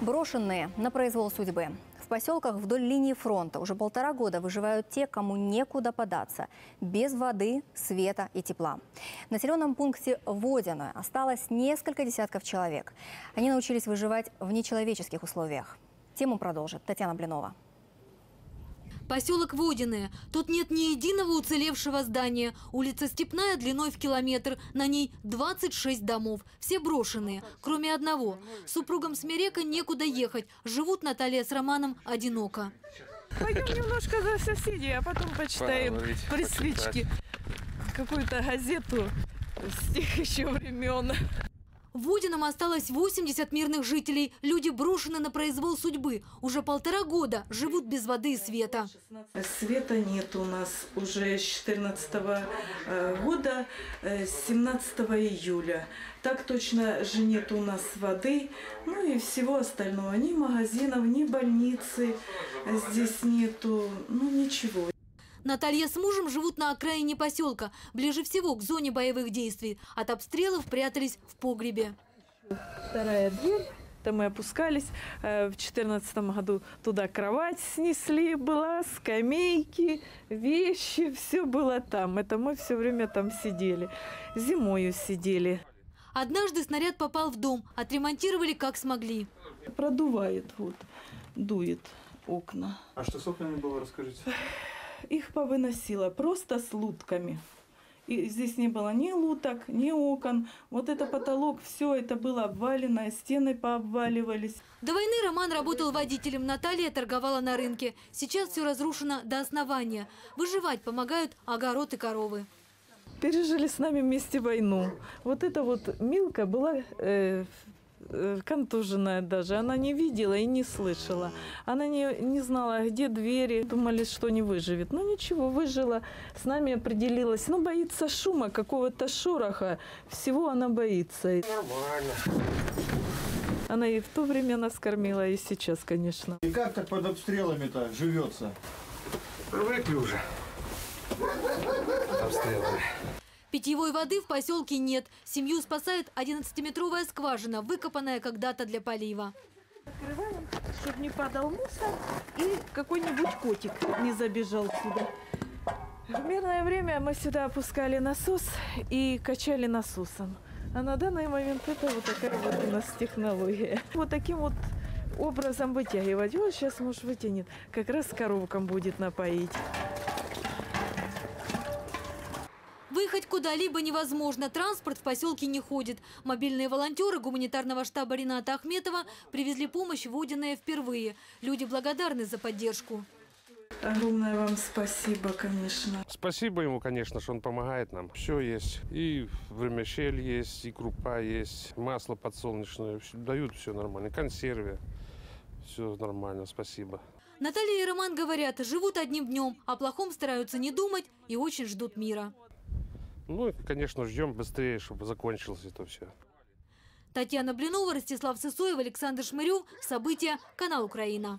Брошенные на произвол судьбы. В поселках вдоль линии фронта уже полтора года выживают те, кому некуда податься. Без воды, света и тепла. В населенном пункте Водяное осталось несколько десятков человек. Они научились выживать в нечеловеческих условиях. Тему продолжит Татьяна Блинова. Поселок Водиное. Тут нет ни единого уцелевшего здания. Улица Степная длиной в километр. На ней 26 домов. Все брошенные, кроме одного. Супругам Смирека некуда ехать. Живут Наталья с Романом одиноко. Пойдем немножко за соседей, а потом почитаем Поговорить, при свечке какую-то газету с тех еще времен. В Водином осталось 80 мирных жителей. Люди брошены на произвол судьбы. Уже полтора года живут без воды и света. Света нет у нас уже с 14 года, э, с 17 июля. Так точно же нет у нас воды, ну и всего остального. Ни магазинов, ни больницы здесь нету, ну ничего. Наталья с мужем живут на окраине поселка, ближе всего к зоне боевых действий. От обстрелов прятались в погребе. Вторая дверь. Там мы опускались. Э, В четырнадцатом году туда кровать снесли, была скамейки, вещи, все было там. Это мы все время там сидели. Зимою сидели. Однажды снаряд попал в дом, отремонтировали как смогли. Продувает вот, дует окна. А что с окнами было, расскажите? Их повыносило просто с лутками. И здесь не было ни луток, ни окон. Вот это потолок, все это было обвалено, стены пообваливались. До войны Роман работал водителем, Наталья торговала на рынке. Сейчас все разрушено до основания. Выживать помогают огород и коровы. Пережили с нами вместе войну. Вот эта вот Милка была э, э, контуженная даже. Она не видела и не слышала. Она не, не знала, где двери. Думали, что не выживет. Ну ничего, выжила. С нами определилась. Ну, боится шума, какого-то шороха. Всего она боится. Нормально. Она и в то время нас кормила, и сейчас, конечно. И как так под обстрелами-то живется? Привыкли уже. Обстрелами. Питьевой воды в поселке нет. Семью спасает 11-метровая скважина, выкопанная когда-то для полива. Открываем, чтобы не падал мусор и какой-нибудь котик не забежал сюда. В мирное время мы сюда опускали насос и качали насосом. А на данный момент это вот такая вот у нас технология. Вот таким вот образом вытягивать. Вот сейчас муж вытянет. Как раз коровкам будет напоить. Выехать куда-либо невозможно. Транспорт в поселке не ходит. Мобильные волонтеры гуманитарного штаба Рената Ахметова привезли помощь в впервые. Люди благодарны за поддержку. Огромное вам спасибо, конечно. Спасибо ему, конечно, что он помогает нам. Все есть. И вермишель есть, и крупа есть, масло подсолнечное. Дают все нормально. Консервы. Все нормально, спасибо. Наталья и Роман говорят, живут одним днем, о плохом стараются не думать и очень ждут мира. Ну, конечно, ждем быстрее, чтобы закончилось это все. Татьяна Блинова, Ростислав Сысоев, Александр Шмырев. События. Канал Украина.